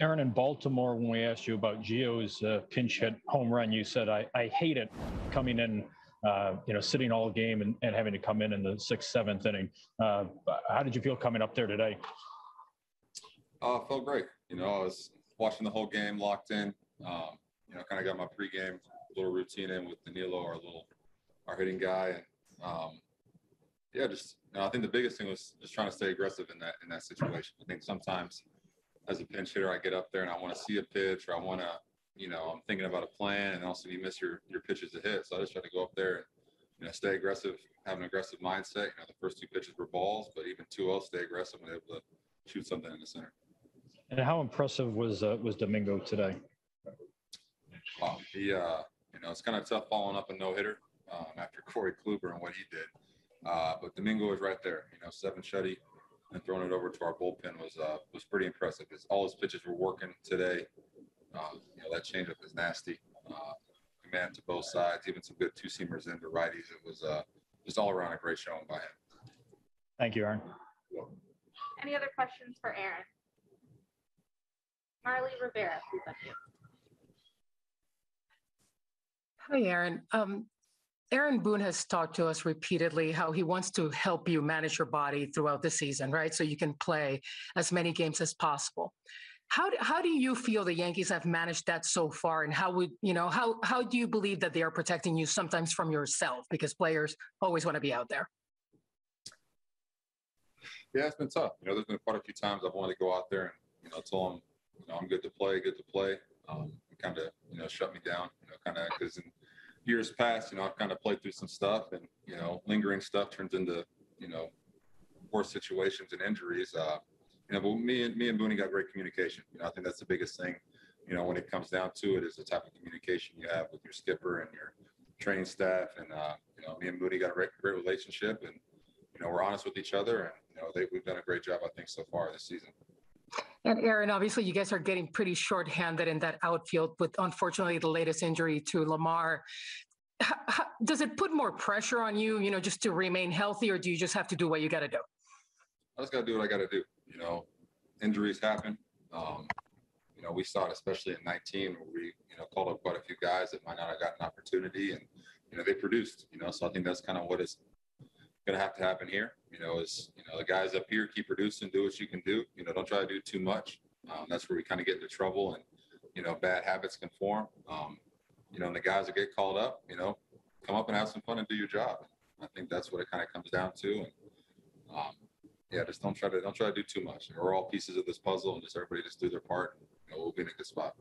Aaron, in Baltimore, when we asked you about Gio's uh, pinch hit home run, you said, I, I hate it coming in, uh, you know, sitting all game and, and having to come in in the sixth, seventh inning. Uh, how did you feel coming up there today? Uh, felt great. You know, I was watching the whole game locked in. Um, you know, kind of got my pregame little routine in with Danilo, our little, our hitting guy. And, um, yeah, just, you know, I think the biggest thing was just trying to stay aggressive in that, in that situation. I think sometimes, as a pinch hitter, I get up there and I want to see a pitch or I want to, you know, I'm thinking about a plan and also you miss your, your pitches to hit. So I just try to go up there and, you know, stay aggressive, have an aggressive mindset. You know, the first two pitches were balls, but even 2-0, stay aggressive and able to shoot something in the center. And how impressive was uh, was Domingo today? Wow, he, uh, you know, it's kind of tough following up a no hitter um, after Corey Kluber and what he did. Uh, but Domingo was right there. You know, seven shutty and throwing it over to our bullpen was uh, was pretty impressive. Because all his pitches were working today. Uh, you know, that changeup is nasty. Uh, command to both sides, even some good two seamers into righties. It was uh, just all around a great showing by him. Thank you, Aaron. Any other questions for Aaron? Marly Rivera, please unmute. Hi, Aaron. Um, Aaron Boone has talked to us repeatedly how he wants to help you manage your body throughout the season, right? So you can play as many games as possible. How do, how do you feel the Yankees have managed that so far, and how would you know how how do you believe that they are protecting you sometimes from yourself because players always want to be out there? Yeah, it's been tough. You know, there's been quite a few times I've wanted to go out there and you know tell them you know I'm good to play, good to play, um, kind of you know shut me down, you know, kind of because years past, you know, I've kind of played through some stuff, and you know, lingering stuff turns into you know worse situations and injuries. Uh, you know, but me and me and Booney got great communication. You know, I think that's the biggest thing. You know, when it comes down to it, is the type of communication you have with your skipper and your training staff. And uh, you know, me and Booney got a great, great relationship, and you know, we're honest with each other, and you know, they, we've done a great job, I think, so far this season. And Aaron, obviously, you guys are getting pretty short-handed in that outfield with, unfortunately, the latest injury to Lamar. Does it put more pressure on you, you know, just to remain healthy, or do you just have to do what you got to do? I just got to do what I got to do. You know, injuries happen. Um, you know, we saw it especially in 19 where we, you know, called up quite a few guys that might not have gotten an opportunity and, you know, they produced, you know, so I think that's kind of what is going to have to happen here. You know, is, you know, the guys up here keep producing, do what you can do. You know, don't try to do too much. Um, that's where we kind of get into trouble and, you know, bad habits can form. Um, you know, and the guys that get called up, you know, come up and have some fun and do your job. I think that's what it kind of comes down to. And, um, yeah, just don't try to don't try to do too much. We're all pieces of this puzzle, and just everybody just do their part. And, you know, we'll be in a good spot.